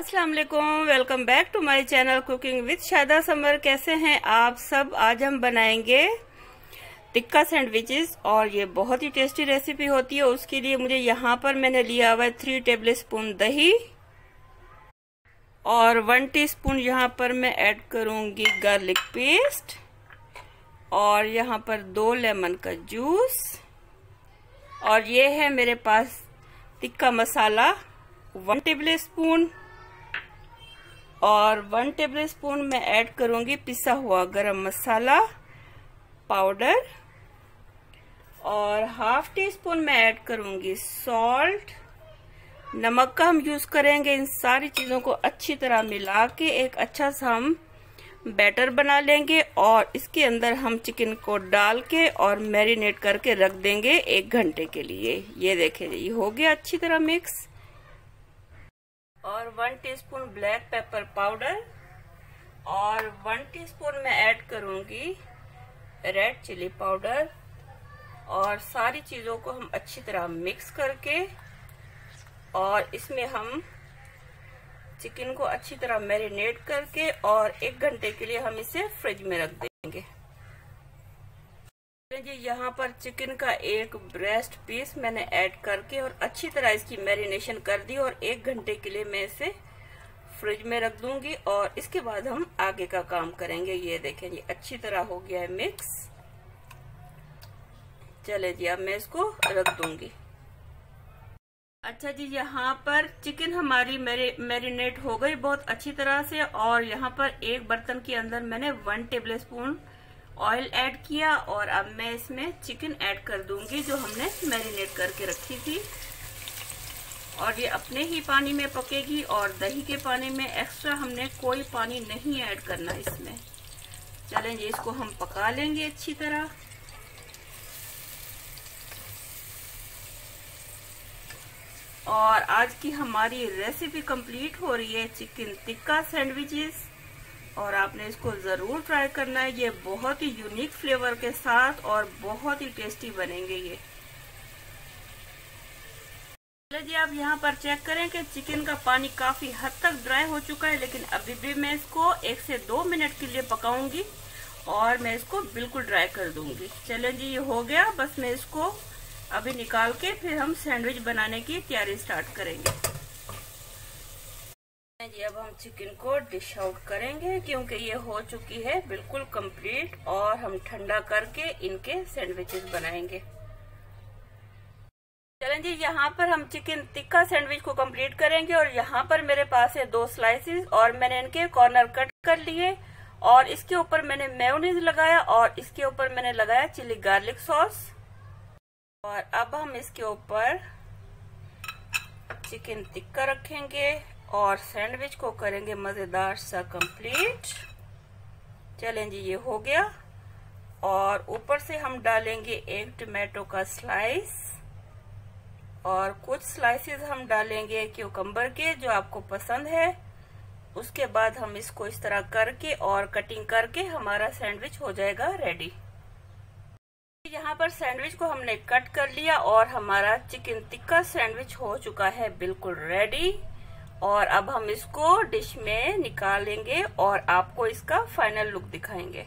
अस्सलाम वालेकुम back to my channel cooking with Shada Samar कैसे हैं आप सब? आज हम बनाएँगे टिक्का सैंडविचेस और ये बहुत ही टेस्टी रेसिपी होती है। उसके लिए मुझे यहाँ पर मैंने लिया हुआ है थ्री टेबल स्पून दही और वन टीस्पून स्पून यहाँ पर मैं ऐड करूँगी गार्लिक पेस्ट और यहाँ पर दो लेमन का जूस और ये है मेरे पास tikka masala one tablespoon और वन टेबल स्पून मैं ऐड करूँगी पिसा हुआ गरम मसाला पाउडर और हाफ़ टी स्पून मैं ऐड करूँगी सॉल्ट नमक का हम यूज़ करेंगे इन सारी चीज़ों को अच्छी तरह मिला के एक अच्छा सा हम बैटर बना लेंगे और इसके अंदर हम चिकन को डाल के और मैरिनेट करके रख देंगे एक घंटे के लिए। ये देखें, ये हो गया अच्छी तरह मिक्स और one teaspoon black pepper powder और वन टीस्पून मैं ऐड करूँगी रेड चिली पाउडर और सारी चीज़ों को हम अच्छी तरह मिक्स करके और इसमें हम चिकन को अच्छी तरह मैरिनेट करके और एक घंटे के लिए हम इसे फ्रिज में रख देंगे। जी यहाँ पर चिकन का एक ब्रेस्ट पीस मैंने ऐड करके और अच्छी तरह इसकी मैरिनेशन कर दी और एक घंटे के लिए मैं इसे फ्रिज में रख दूँगी और इसके बाद हम आगे का काम करेंगे। ये देखें जी अच्छी तरह हो गया है मिक्स चले जी, अब मैं इसको रख दूँगी। अच्छा जी, यहाँ पर चिकन हमारी मैरिनेट हो गई बहुत अच्छी तरह से और यहाँ पर एक बर्तन के अंदर मैंने one tablespoon oil add किया और अब मैं इसमें चिकन ऐड कर दूँगी जो हमने मैरिनेट करके रखी थी। और ये अपने ही पानी में पकेगी और दही के पानी में एक्स्ट्रा हमने कोई पानी नहीं ऐड करना इसमें। चलें जी, इसको हम पका लेंगे अच्छी तरह। और आज की हमारी रेसिपी कंप्लीट हो रही है चिकन टिक्का सैंडविचेस और आपने इसको ज़रूर ट्राई करना है। ये बहुत ही यूनिक फ्लेवर के साथ और बहुत ही टेस्टी बनेंगे ये। जी, आप यहाँ पर चेक करें कि चिकन का पानी काफ़ी हद तक ड्राई हो चुका है, लेकिन अभी भी मैं इसको एक से दो मिनट के लिए पकाऊँगी और मैं इसको बिल्कुल ड्राई कर दूँगी। चलें जी, ये हो गया। बस मैं इसको अभी निकाल के फिर हम सैंडविच बनाने की तैयारी स्टार्ट करेंगे। जी अब हम चिकन को डिश आउट करेंगे, क्योंकि ये हो चुकी है बिल्कुल कंप्लीट और हम ठंडा करके इनके सैंडविचेस बनाएँगे। चलें जी यहाँ पर हम चिकन टिक्का सैंडविच को कंप्लीट करेंगे और यहाँ पर मेरे पास है दो स्लाइसेस और मैंने इनके कॉर्नर कट कर लिए और इसके ऊपर मैंने मेयोनीज लगाया और इसके ऊपर मैंने लगाया चिली गार्लिक सॉस और अब हम इसके ऊपर चिकन टिक्का रखेंगे। और सैंडविच को करेंगे मज़ेदार सा कंप्लीट चलें जी, ये हो गया। और ऊपर से हम डालेंगे एक टमाटो का स्लाइस और कुछ स्लाइसेस हम डालेंगे क्यूकम्बर के, जो आपको पसंद है। उसके बाद हम इसको इस तरह करके और कटिंग करके हमारा सैंडविच हो जाएगा रेडी यहाँ पर सैंडविच को हमने कट कर लिया और हमारा चिकन टिक्का सैंडविच हो चुका है बिल्कुल रेडी और अब हम इसको डिश में निकालेंगे और आपको इसका फाइनल लुक दिखाएँगे।